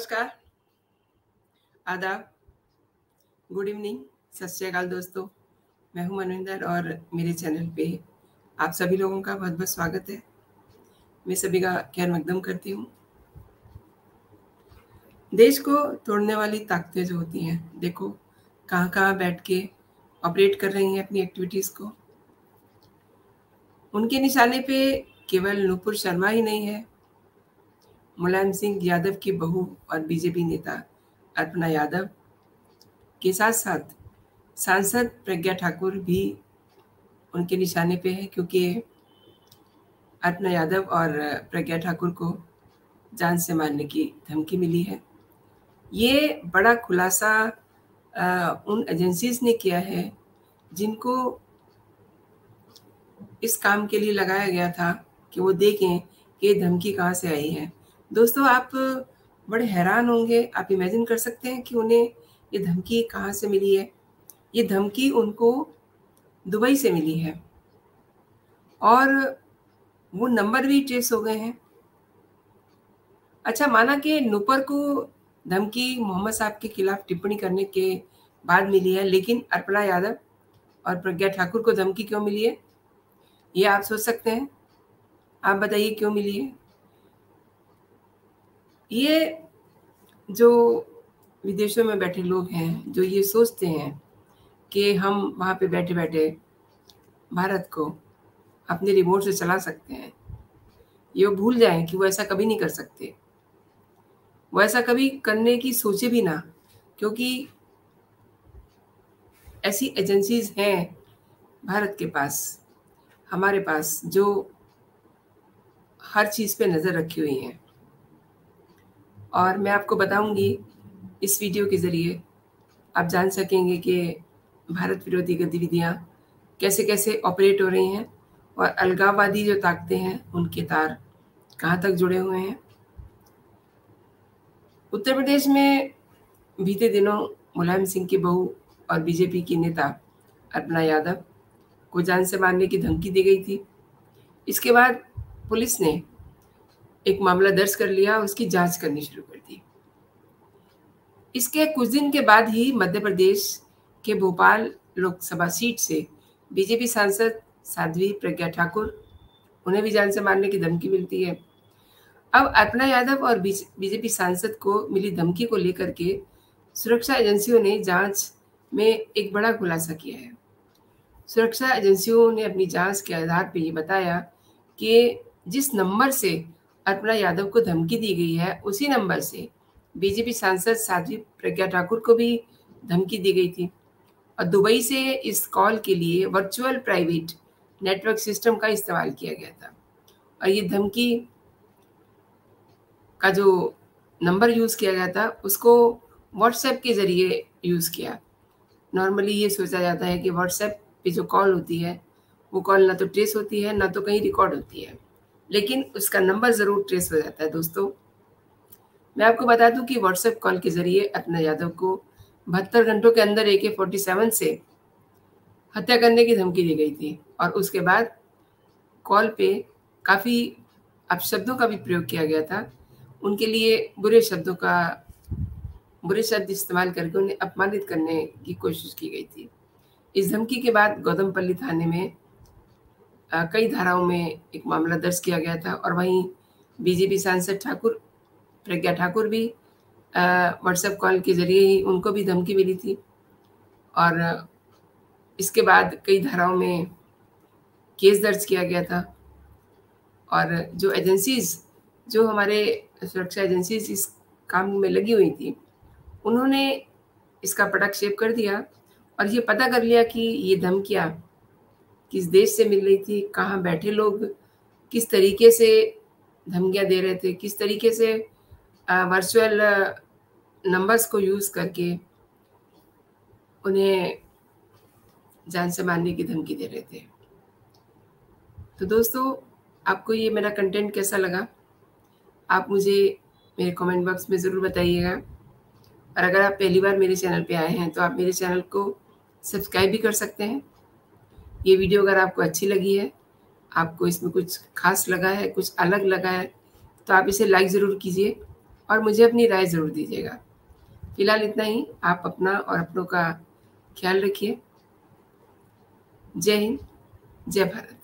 नमस्कार, आदाब, good evening, सत श्री अकाल दोस्तों। मैं हूँ मनविंदर और मेरे चैनल पे आप सभी लोगों का बहुत-बहुत स्वागत है। मैं सभी का खैर मकदम करती हूँ। देश को तोड़ने वाली ताकतें जो होती हैं, देखो कहाँ-कहाँ बैठ के ऑपरेट कर रही हैं अपनी एक्टिविटीज़ को। उनके निशाने पे केवल नूपुर शर्मा ही नहीं है, मुलायम सिंह यादव की बहू और बीजेपी नेता अर्पणा यादव के साथ-साथ सांसद प्रज्ञा ठाकुर भी उनके निशाने पे है क्योंकि अर्पणा यादव और प्रज्ञा ठाकुर को जान से मारने की धमकी मिली है। ये बड़ा खुलासा उन एजेंसीज़ ने किया है, जिनको इस काम के लिए लगाया गया था कि वो देखें कि धमकी कहाँ से आई है। दोस्तों आप बड़े हैरान होंगे, आप इमेजिन कर सकते हैं कि उन्हें ये धमकी कहाँ से मिली है। ये धमकी उनको दुबई से मिली है और वो नंबर भी ट्रेस हो गए हैं। अच्छा माना कि नुपर को धमकी मोहम्मद साहब के खिलाफ टिप्पणी करने के बाद मिली है, लेकिन अर्पणा यादव और प्रज्ञा ठाकुर को धमकी क्यों मिली है? ये आप सोच सकते हैं। आप बताइए क्यों मिली है? ये जो विदेशों में बैठे लोग हैं, जो ये सोचते हैं कि हम वहाँ पे बैठे-बैठे भारत को अपने रिमोट से चला सकते हैं, ये वो भूल जाएँ कि वो ऐसा कभी नहीं कर सकते। वो ऐसा कभी करने की सोचे भी ना क्योंकि ऐसी एजेंसीज़ हैं भारत के पास, हमारे पास जो हर चीज़ पे नज़र रखी हुई हैं। और मैं आपको बताऊँगी इस वीडियो के ज़रिए आप जान सकेंगे कि भारत विरोधी गतिविधियाँ कैसे-कैसे ऑपरेट हो रही हैं और अलगाववादी जो ताकतें हैं, उनके तार कहाँ तक जुड़े हुए हैं। उत्तर प्रदेश में बीते दिनों मुलायम सिंह की बहू और बीजेपी की नेता अर्पणा यादव को जान से मारने की धमकी दी गई थी। इसके बाद पुलिस ने एक मामला दर्ज कर लिया और उसकी जाँच करनी शुरू कर दी। इसके कुछ दिन के बाद ही मध्य प्रदेश के भोपाल लोकसभा सीट से बीजेपी सांसद साध्वी प्रज्ञा ठाकुर, उन्हें भी जान से मारने की धमकी मिलती है। अब अर्पणा यादव और बीजेपी सांसद को मिली धमकी को लेकर के सुरक्षा एजेंसियों ने जाँच में एक बड़ा खुलासा किया है। सुरक्षा एजेंसियों ने अपनी जाँच के आधार पर ये बताया कि जिस नंबर से अर्पणा यादव को धमकी दी गई है, उसी नंबर से बीजेपी सांसद साध्वी प्रज्ञा ठाकुर को भी धमकी दी गई थी। और दुबई से इस कॉल के लिए वर्चुअल प्राइवेट नेटवर्क सिस्टम का इस्तेमाल किया गया था। और ये धमकी का जो नंबर यूज़ किया गया था उसको व्हाट्सएप के ज़रिए यूज़ किया। नॉर्मली ये सोचा जाता है कि व्हाट्सएप पे जो कॉल होती है वो कॉल ना तो ट्रेस होती है ना तो कहीं रिकॉर्ड होती है। लेकिन उसका नंबर ज़रूर ट्रेस हो जाता है, दोस्तों। मैं आपको बता दूँ कि व्हाट्सएप कॉल के ज़रिए अर्पणा यादव को बहत्तर घंटों के अंदर ए के फोर्टी सेवन से हत्या करने की धमकी दी गई थी और उसके बाद कॉल पे काफ़ी अपशब्दों का भी प्रयोग किया गया था। उनके लिए बुरे शब्दों का, बुरे शब्द इस्तेमाल करके उन्हें अपमानित करने की कोशिश की गई थी। इस धमकी के बाद गौतमपल्ली थाने में कई धाराओं में एक मामला दर्ज किया गया था और वहीं बीजेपी सांसद ठाकुर, प्रज्ञा ठाकुर भी व्हाट्सएप कॉल के ज़रिए ही उनको भी धमकी मिली थी। और इसके बाद कई धाराओं में केस दर्ज किया गया था। और जो एजेंसीज़, जो हमारे सुरक्षा एजेंसीज इस काम में लगी हुई थी, उन्होंने इसका पटाक्षेप कर दिया और ये पता कर लिया कि ये धमकियाँ किस देश से मिल रही थी, कहाँ बैठे लोग, किस तरीके से धमकियाँ दे रहे थे, किस तरीके से वर्चुअल नंबर्स को यूज़ करके उन्हें जान से मारने की धमकी दे रहे थे। तो दोस्तों, आपको ये मेरा कंटेंट कैसा लगा? आप मुझे मेरे कमेंट बॉक्स में ज़रूर बताइएगा। और अगर आप पहली बार मेरे चैनल पे आए हैं तो आप मेरे चैनल को सब्सक्राइब भी कर सकते हैं। ये वीडियो अगर आपको अच्छी लगी है, आपको इसमें कुछ खास लगा है, कुछ अलग लगा है तो आप इसे लाइक ज़रूर कीजिए और मुझे अपनी राय ज़रूर दीजिएगा। फ़िलहाल इतना ही, आप अपना और अपनों का ख्याल रखिए। जय हिंद, जय भारत।